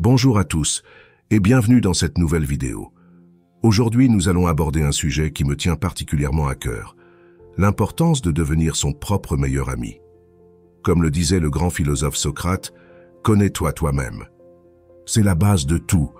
Bonjour à tous et bienvenue dans cette nouvelle vidéo. Aujourd'hui, nous allons aborder un sujet qui me tient particulièrement à cœur, l'importance de devenir son propre meilleur ami. Comme le disait le grand philosophe Socrate, connais-toi toi-même. C'est la base de tout,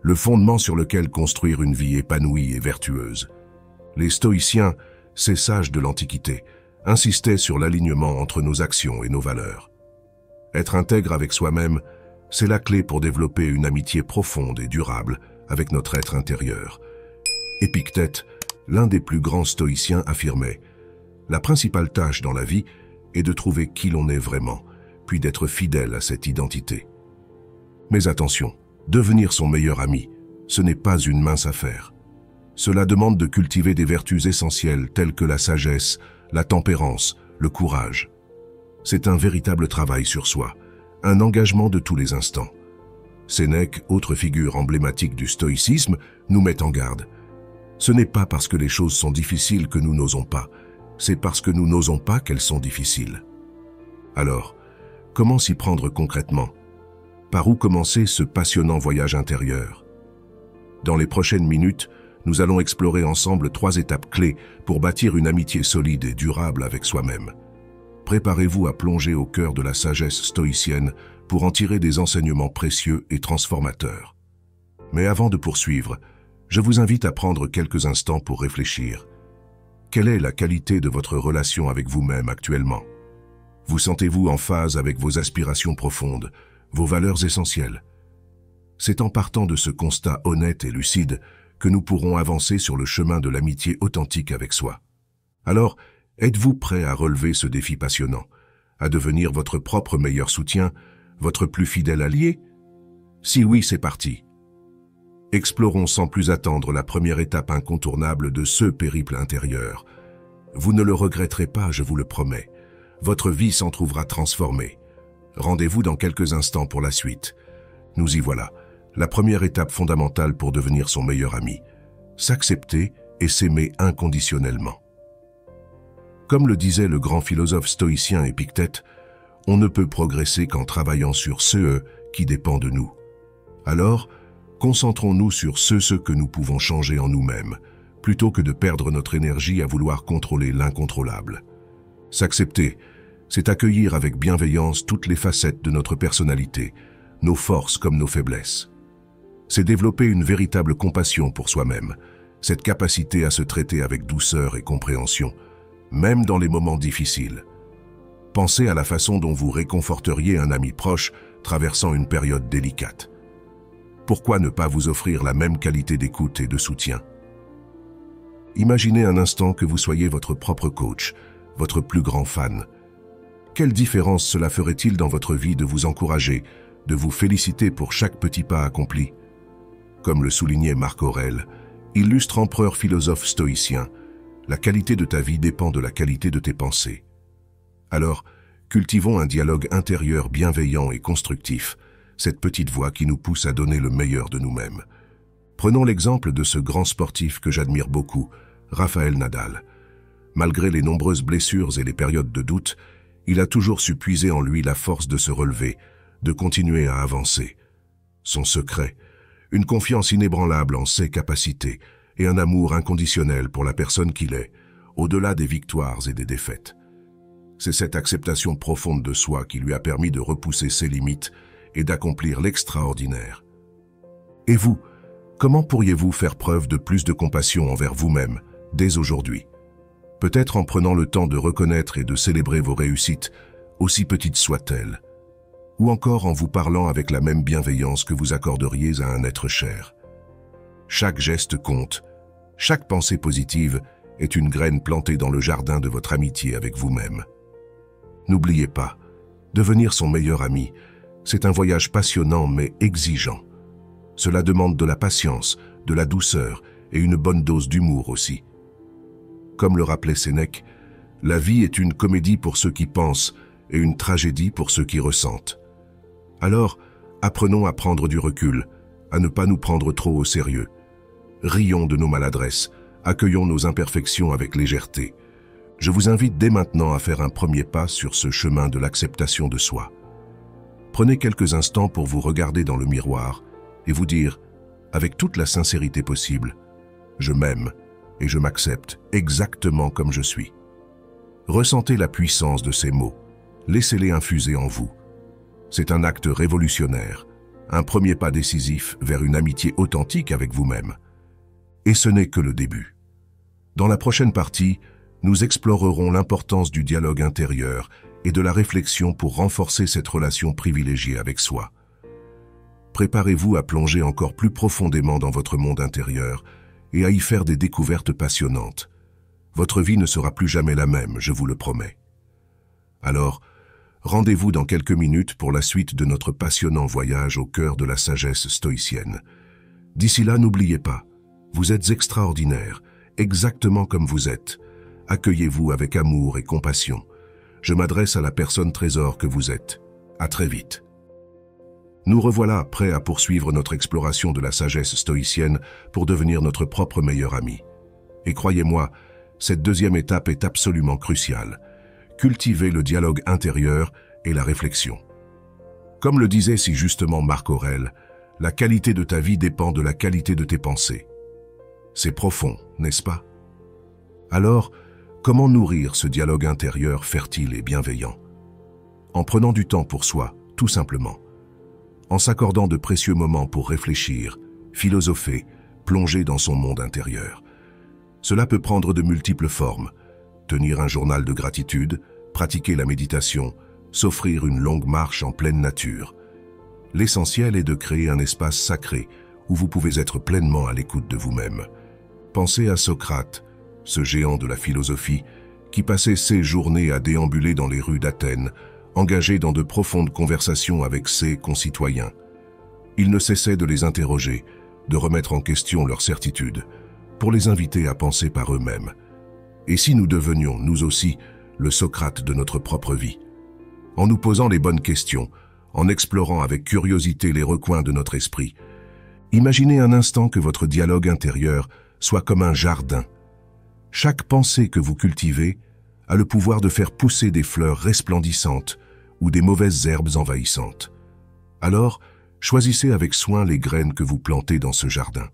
le fondement sur lequel construire une vie épanouie et vertueuse. Les stoïciens, ces sages de l'Antiquité, insistaient sur l'alignement entre nos actions et nos valeurs. Être intègre avec soi-même, c'est la clé pour développer une amitié profonde et durable avec notre être intérieur. Épictète, l'un des plus grands stoïciens, affirmait « La principale tâche dans la vie est de trouver qui l'on est vraiment, puis d'être fidèle à cette identité. » Mais attention, devenir son meilleur ami, ce n'est pas une mince affaire. Cela demande de cultiver des vertus essentielles telles que la sagesse, la tempérance, le courage. C'est un véritable travail sur soi, un engagement de tous les instants. Sénèque, autre figure emblématique du stoïcisme, nous met en garde. Ce n'est pas parce que les choses sont difficiles que nous n'osons pas, c'est parce que nous n'osons pas qu'elles sont difficiles. Alors, comment s'y prendre concrètement? Par où commencer ce passionnant voyage intérieur? Dans les prochaines minutes, nous allons explorer ensemble trois étapes clés pour bâtir une amitié solide et durable avec soi-même préparez-vous à plonger au cœur de la sagesse stoïcienne pour en tirer des enseignements précieux et transformateurs. Mais avant de poursuivre, je vous invite à prendre quelques instants pour réfléchir. Quelle est la qualité de votre relation avec vous-même actuellement? Vous sentez-vous en phase avec vos aspirations profondes, vos valeurs essentielles? C'est en partant de ce constat honnête et lucide que nous pourrons avancer sur le chemin de l'amitié authentique avec soi. Alors, Êtes-vous prêt à relever ce défi passionnant, à devenir votre propre meilleur soutien, votre plus fidèle allié? Si oui, c'est parti. Explorons sans plus attendre la première étape incontournable de ce périple intérieur. Vous ne le regretterez pas, je vous le promets. Votre vie s'en trouvera transformée. Rendez-vous dans quelques instants pour la suite. Nous y voilà. La première étape fondamentale pour devenir son meilleur ami. S'accepter et s'aimer inconditionnellement. Comme le disait le grand philosophe stoïcien Épictète, on ne peut progresser qu'en travaillant sur ce qui dépend de nous. Alors, concentrons-nous sur ce, ce que nous pouvons changer en nous-mêmes, plutôt que de perdre notre énergie à vouloir contrôler l'incontrôlable. S'accepter, c'est accueillir avec bienveillance toutes les facettes de notre personnalité, nos forces comme nos faiblesses. C'est développer une véritable compassion pour soi-même, cette capacité à se traiter avec douceur et compréhension, même dans les moments difficiles. Pensez à la façon dont vous réconforteriez un ami proche traversant une période délicate. Pourquoi ne pas vous offrir la même qualité d'écoute et de soutien? Imaginez un instant que vous soyez votre propre coach, votre plus grand fan. Quelle différence cela ferait-il dans votre vie de vous encourager, de vous féliciter pour chaque petit pas accompli? Comme le soulignait Marc Aurèle, illustre empereur philosophe stoïcien, la qualité de ta vie dépend de la qualité de tes pensées. Alors, cultivons un dialogue intérieur bienveillant et constructif, cette petite voix qui nous pousse à donner le meilleur de nous-mêmes. Prenons l'exemple de ce grand sportif que j'admire beaucoup, Raphaël Nadal. Malgré les nombreuses blessures et les périodes de doute, il a toujours su puiser en lui la force de se relever, de continuer à avancer. Son secret, une confiance inébranlable en ses capacités, et un amour inconditionnel pour la personne qu'il est, au-delà des victoires et des défaites. C'est cette acceptation profonde de soi qui lui a permis de repousser ses limites et d'accomplir l'extraordinaire. Et vous, comment pourriez-vous faire preuve de plus de compassion envers vous-même dès aujourd'hui? Peut-être en prenant le temps de reconnaître et de célébrer vos réussites, aussi petites soient-elles, ou encore en vous parlant avec la même bienveillance que vous accorderiez à un être cher. Chaque geste compte. Chaque pensée positive est une graine plantée dans le jardin de votre amitié avec vous-même. N'oubliez pas, devenir son meilleur ami, c'est un voyage passionnant mais exigeant. Cela demande de la patience, de la douceur et une bonne dose d'humour aussi. Comme le rappelait Sénèque, la vie est une comédie pour ceux qui pensent et une tragédie pour ceux qui ressentent. Alors, apprenons à prendre du recul, à ne pas nous prendre trop au sérieux. Rions de nos maladresses, accueillons nos imperfections avec légèreté. Je vous invite dès maintenant à faire un premier pas sur ce chemin de l'acceptation de soi. Prenez quelques instants pour vous regarder dans le miroir et vous dire, avec toute la sincérité possible, je m'aime et je m'accepte exactement comme je suis. Ressentez la puissance de ces mots. Laissez-les infuser en vous. C'est un acte révolutionnaire, un premier pas décisif vers une amitié authentique avec vous-même. Et ce n'est que le début. Dans la prochaine partie, nous explorerons l'importance du dialogue intérieur et de la réflexion pour renforcer cette relation privilégiée avec soi. Préparez-vous à plonger encore plus profondément dans votre monde intérieur et à y faire des découvertes passionnantes. Votre vie ne sera plus jamais la même, je vous le promets. Alors, rendez-vous dans quelques minutes pour la suite de notre passionnant voyage au cœur de la sagesse stoïcienne. D'ici là, n'oubliez pas, vous êtes extraordinaire, exactement comme vous êtes. Accueillez-vous avec amour et compassion. Je m'adresse à la personne trésor que vous êtes. À très vite. Nous revoilà prêts à poursuivre notre exploration de la sagesse stoïcienne pour devenir notre propre meilleur ami. Et croyez-moi, cette deuxième étape est absolument cruciale. Cultiver le dialogue intérieur et la réflexion. Comme le disait si justement Marc Aurèle, la qualité de ta vie dépend de la qualité de tes pensées. C'est profond, n'est-ce pas? Alors, comment nourrir ce dialogue intérieur fertile et bienveillant? En prenant du temps pour soi, tout simplement en s'accordant de précieux moments pour réfléchir, philosopher, plonger dans son monde intérieur. Cela peut prendre de multiples formes. Tenir un journal de gratitude, pratiquer la méditation, s'offrir une longue marche en pleine nature. L'essentiel est de créer un espace sacré où vous pouvez être pleinement à l'écoute de vous-même. Pensez à Socrate, ce géant de la philosophie, qui passait ses journées à déambuler dans les rues d'Athènes engagé dans de profondes conversations avec ses concitoyens. Il ne cessait de les interroger, de remettre en question leurs certitudes, pour les inviter à penser par eux-mêmes. Et si nous devenions, nous aussi, le Socrate de notre propre vie? En nous posant les bonnes questions, en explorant avec curiosité les recoins de notre esprit, imaginez un instant que votre dialogue intérieur soit comme un jardin. Chaque pensée que vous cultivez a le pouvoir de faire pousser des fleurs resplendissantes ou des mauvaises herbes envahissantes. Alors, choisissez avec soin les graines que vous plantez dans ce jardin.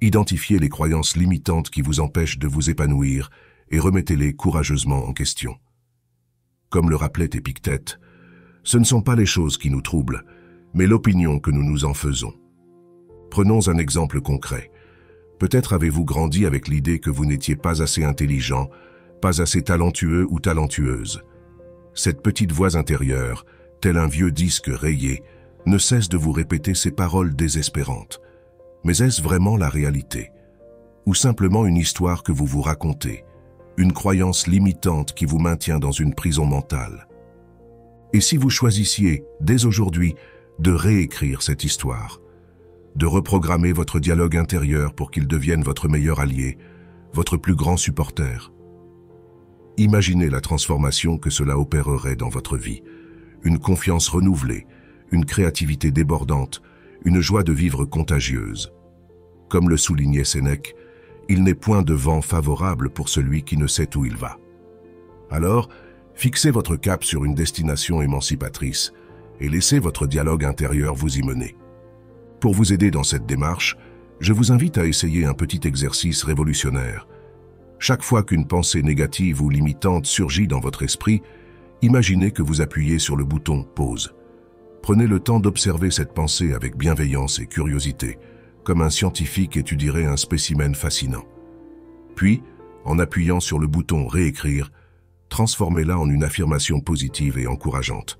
Identifiez les croyances limitantes qui vous empêchent de vous épanouir et remettez-les courageusement en question. Comme le rappelait Épictète, ce ne sont pas les choses qui nous troublent, mais l'opinion que nous nous en faisons. Prenons un exemple concret. Peut-être avez-vous grandi avec l'idée que vous n'étiez pas assez intelligent, pas assez talentueux ou talentueuse. Cette petite voix intérieure, tel un vieux disque rayé, ne cesse de vous répéter ces paroles désespérantes. Mais est-ce vraiment la réalité? Ou simplement une histoire que vous vous racontez? Une croyance limitante qui vous maintient dans une prison mentale? Et si vous choisissiez, dès aujourd'hui, de réécrire cette histoire? De reprogrammer votre dialogue intérieur pour qu'il devienne votre meilleur allié, votre plus grand supporter Imaginez la transformation que cela opérerait dans votre vie. Une confiance renouvelée, une créativité débordante, une joie de vivre contagieuse. Comme le soulignait Sénèque, il n'est point de vent favorable pour celui qui ne sait où il va. Alors, fixez votre cap sur une destination émancipatrice et laissez votre dialogue intérieur vous y mener. Pour vous aider dans cette démarche, je vous invite à essayer un petit exercice révolutionnaire – chaque fois qu'une pensée négative ou limitante surgit dans votre esprit, imaginez que vous appuyez sur le bouton « Pause ». Prenez le temps d'observer cette pensée avec bienveillance et curiosité, comme un scientifique étudierait un spécimen fascinant. Puis, en appuyant sur le bouton « Réécrire », transformez-la en une affirmation positive et encourageante.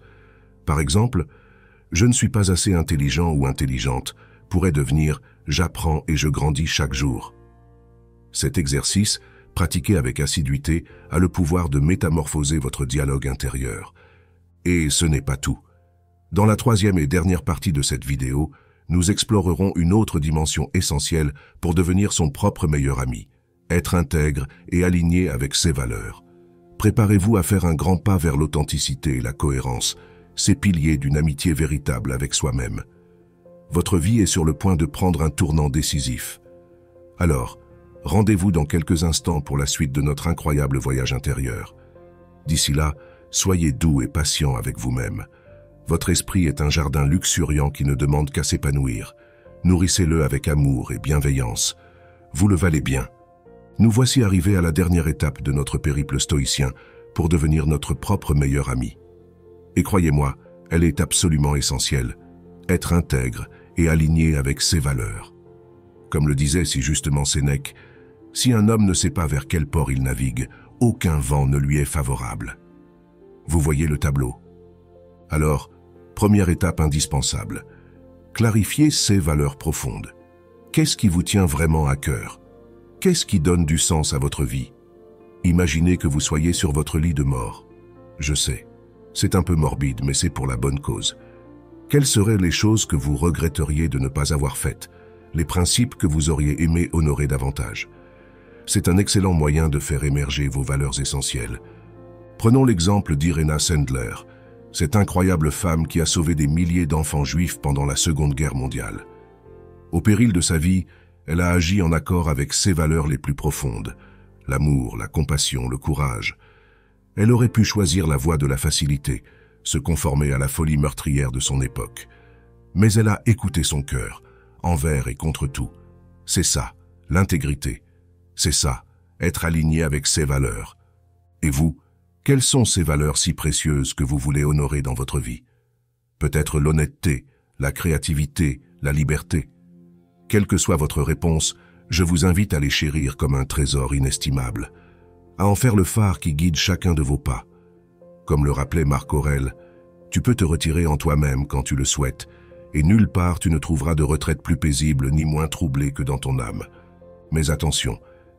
Par exemple, « Je ne suis pas assez intelligent ou intelligente » pourrait devenir « J'apprends et je grandis chaque jour ». Cet exercice pratiqué avec assiduité, a le pouvoir de métamorphoser votre dialogue intérieur. Et ce n'est pas tout. Dans la troisième et dernière partie de cette vidéo, nous explorerons une autre dimension essentielle pour devenir son propre meilleur ami, être intègre et aligné avec ses valeurs. Préparez-vous à faire un grand pas vers l'authenticité et la cohérence, ces piliers d'une amitié véritable avec soi-même. Votre vie est sur le point de prendre un tournant décisif. Alors, Rendez-vous dans quelques instants pour la suite de notre incroyable voyage intérieur. D'ici là, soyez doux et patient avec vous-même. Votre esprit est un jardin luxuriant qui ne demande qu'à s'épanouir. Nourrissez-le avec amour et bienveillance. Vous le valez bien. Nous voici arrivés à la dernière étape de notre périple stoïcien pour devenir notre propre meilleur ami. Et croyez-moi, elle est absolument essentielle. Être intègre et aligné avec ses valeurs. Comme le disait si justement Sénèque, si un homme ne sait pas vers quel port il navigue, aucun vent ne lui est favorable. Vous voyez le tableau. Alors, première étape indispensable, clarifier ses valeurs profondes. Qu'est-ce qui vous tient vraiment à cœur? Qu'est-ce qui donne du sens à votre vie? Imaginez que vous soyez sur votre lit de mort. Je sais, c'est un peu morbide, mais c'est pour la bonne cause. Quelles seraient les choses que vous regretteriez de ne pas avoir faites? Les principes que vous auriez aimé honorer davantage? C'est un excellent moyen de faire émerger vos valeurs essentielles. Prenons l'exemple d'Irena Sendler, cette incroyable femme qui a sauvé des milliers d'enfants juifs pendant la Seconde Guerre mondiale. Au péril de sa vie, elle a agi en accord avec ses valeurs les plus profondes, l'amour, la compassion, le courage. Elle aurait pu choisir la voie de la facilité, se conformer à la folie meurtrière de son époque. Mais elle a écouté son cœur, envers et contre tout. C'est ça, l'intégrité. C'est ça, être aligné avec ses valeurs. Et vous, quelles sont ces valeurs si précieuses que vous voulez honorer dans votre vie? Peut-être l'honnêteté, la créativité, la liberté. Quelle que soit votre réponse, je vous invite à les chérir comme un trésor inestimable, à en faire le phare qui guide chacun de vos pas, comme le rappelait Marc Aurel, tu peux te retirer en toi-même quand tu le souhaites, et nulle part tu ne trouveras de retraite plus paisible ni moins troublée que dans ton âme. Mais attention,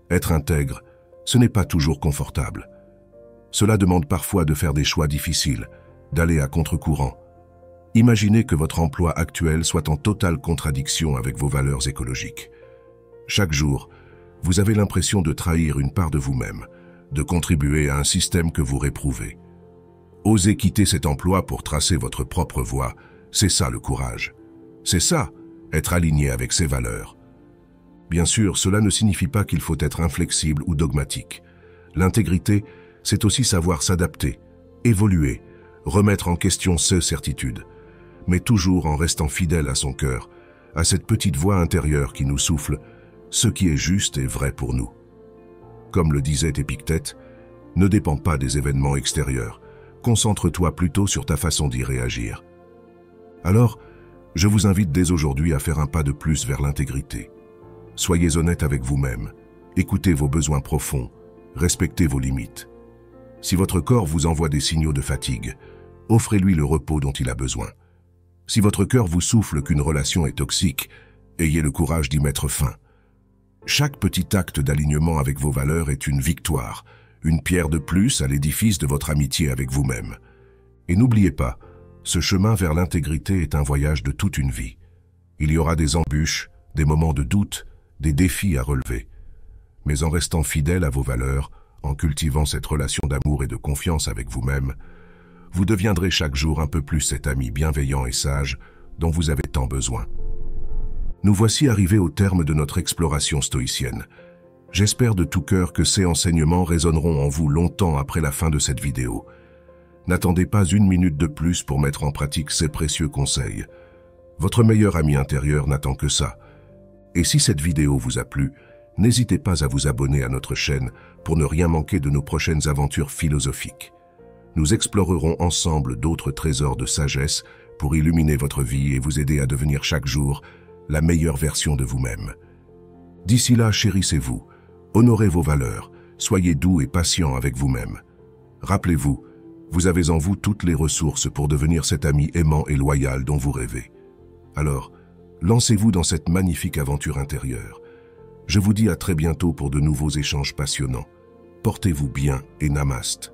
être intègre, ce n'est pas toujours confortable. Cela demande parfois de faire des choix difficiles, d'aller à contre-courant. Imaginez que votre emploi actuel soit en totale contradiction avec vos valeurs écologiques. Chaque jour, vous avez l'impression de trahir une part de vous-même, de contribuer à un système que vous réprouvez. Osez quitter cet emploi pour tracer votre propre voie, c'est ça le courage. C'est ça, être aligné avec ses valeurs. Bien sûr, cela ne signifie pas qu'il faut être inflexible ou dogmatique. L'intégrité, c'est aussi savoir s'adapter, évoluer, remettre en question ses certitudes, mais toujours en restant fidèle à son cœur, à cette petite voix intérieure qui nous souffle ce qui est juste et vrai pour nous. Comme le disait Épictète, ne dépend pas des événements extérieurs, concentre-toi plutôt sur ta façon d'y réagir. Alors, je vous invite dès aujourd'hui à faire un pas de plus vers l'intégrité. Soyez honnête avec vous-même, écoutez vos besoins profonds, respectez vos limites. Si votre corps vous envoie des signaux de fatigue, offrez-lui le repos dont il a besoin. Si votre cœur vous souffle qu'une relation est toxique, ayez le courage d'y mettre fin. Chaque petit acte d'alignement avec vos valeurs est une victoire, une pierre de plus à l'édifice de votre amitié avec vous-même. Et n'oubliez pas, ce chemin vers l'intégrité est un voyage de toute une vie. Il y aura des embûches, des moments de doute, des défis à relever. Mais en restant fidèle à vos valeurs, en cultivant cette relation d'amour et de confiance avec vous-même, vous deviendrez chaque jour un peu plus cet ami bienveillant et sage dont vous avez tant besoin. Nous voici arrivés au terme de notre exploration stoïcienne. J'espère de tout cœur que ces enseignements résonneront en vous longtemps après la fin de cette vidéo. N'attendez pas une minute de plus pour mettre en pratique ces précieux conseils. Votre meilleur ami intérieur n'attend que ça. Et si cette vidéo vous a plu, n'hésitez pas à vous abonner à notre chaîne pour ne rien manquer de nos prochaines aventures philosophiques. Nous explorerons ensemble d'autres trésors de sagesse pour illuminer votre vie et vous aider à devenir chaque jour la meilleure version de vous-même. D'ici là, chérissez-vous, Honorez vos valeurs, soyez doux et patient avec vous-même. Rappelez-vous, vous avez en vous toutes les ressources pour devenir cet ami aimant et loyal dont vous rêvez. Alors, lancez-vous dans cette magnifique aventure intérieure. Je vous dis à très bientôt pour de nouveaux échanges passionnants. Portez-vous bien et namaste.